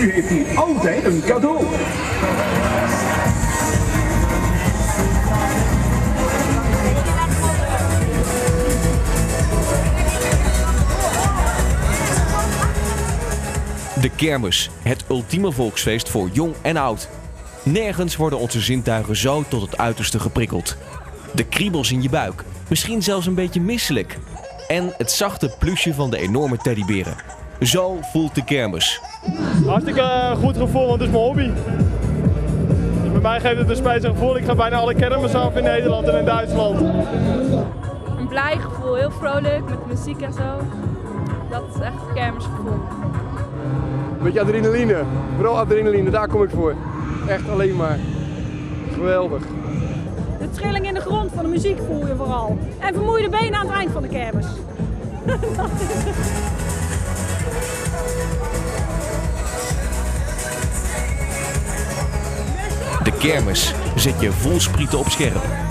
U heeft hier altijd een cadeau. De kermis, het ultieme volksfeest voor jong en oud. Nergens worden onze zintuigen zo tot het uiterste geprikkeld. De kriebels in je buik, misschien zelfs een beetje misselijk. En het zachte plusje van de enorme teddyberen. Zo voelt de kermis. Hartstikke eh, goed gevoel, want het is mijn hobby. Dus bij mij geeft het een spijtig gevoel. Ik ga bijna alle kermissen af in Nederland en in Duitsland. Een blij gevoel, heel vrolijk met muziek en zo. Dat is echt een kermisgevoel. Beetje adrenaline. Vooral adrenaline, daar kom ik voor. Echt alleen maar. Geweldig. De trilling in de grond van de muziek voel je vooral. En vermoeide benen aan het eind van de kermis. De kermis zet je vol sprieten op scherp.